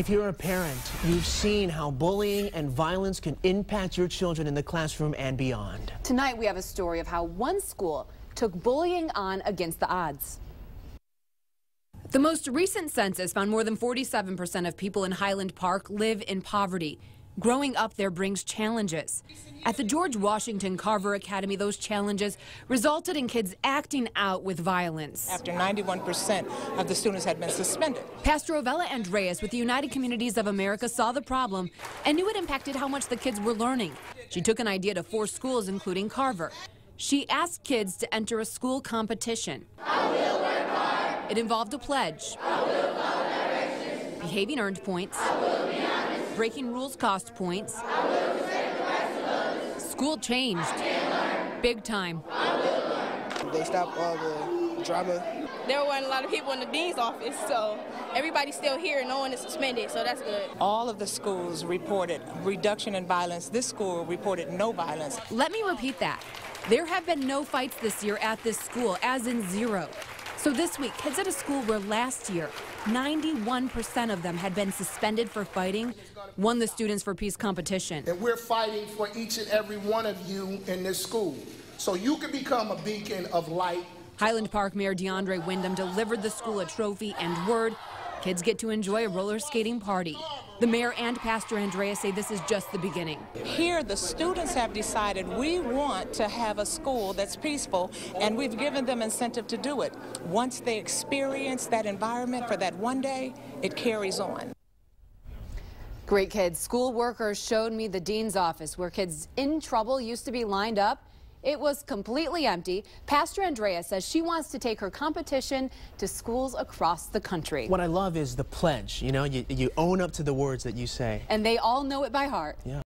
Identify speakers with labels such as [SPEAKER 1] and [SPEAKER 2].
[SPEAKER 1] If you're a parent, you've seen how bullying and violence can impact your children in the classroom and beyond.
[SPEAKER 2] Tonight we have a story of how one school took bullying on against the odds. The most recent census found more than 47% of people in Highland Park live in poverty. Growing up there brings challenges. At the George Washington Carver Academy, those challenges resulted in kids acting out with violence.
[SPEAKER 3] After 91% of the students had been suspended.
[SPEAKER 2] Pastor Ovella Andreas with the United Communities of America saw the problem and knew it impacted how much the kids were learning. She took an idea to four schools, including Carver. She asked kids to enter a school competition. It involved a pledge. Behaving earned points. Breaking rules cost points. School changed. Big time.
[SPEAKER 4] They stopped all the drama.
[SPEAKER 5] There weren't a lot of people in the dean's office, so everybody's still here. No one is suspended, so that's good.
[SPEAKER 3] All of the schools reported reduction in violence. This school reported no violence.
[SPEAKER 2] Let me repeat that. There have been no fights this year at this school, as in zero. So this week, kids at a school where last year 91% of them had been suspended for fighting won the Students for Peace competition.
[SPEAKER 6] And we're fighting for each and every one of you in this school. So you can become a beacon of light.
[SPEAKER 2] Highland Park Mayor DeAndre Windom delivered the school a trophy and word Kids get to enjoy a roller skating party. The mayor and Pastor Andrea say this is just the beginning.
[SPEAKER 3] Here, the students have decided we want to have a school that's peaceful, and we've given them incentive to do it. Once they experience that environment for that one day, it carries on.
[SPEAKER 2] Great kids. School workers showed me the dean's office where kids in trouble used to be lined up it was completely empty. Pastor Andrea says she wants to take her competition to schools across the country.
[SPEAKER 1] What I love is the pledge. You know, you, you own up to the words that you say.
[SPEAKER 2] And they all know it by heart.
[SPEAKER 1] Yeah.